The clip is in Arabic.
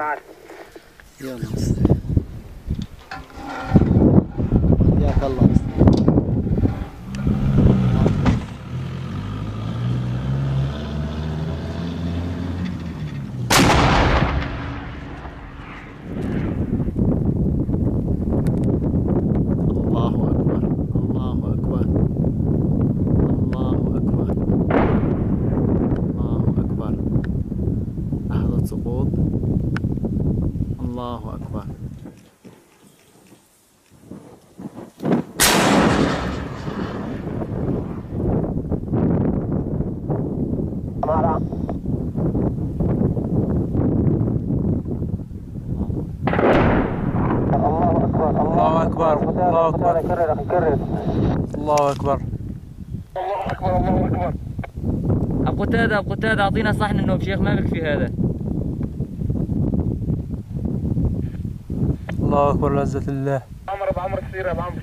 معانا يلا. حياك الله. مستر الله أكبر. الله أكبر. الله أكبر. الله أكبر. لحظة سقوط. الله أكبر. الله أكبر الله أكبر. الله أكبر. الله أكبر الله أكبر أبو قتادة أبو قتادة أعطينا صحن النوم شيخ ما بكفي هذا. الله أكبر لعزة الله عمر أبو عمرو كثير أبو عمرو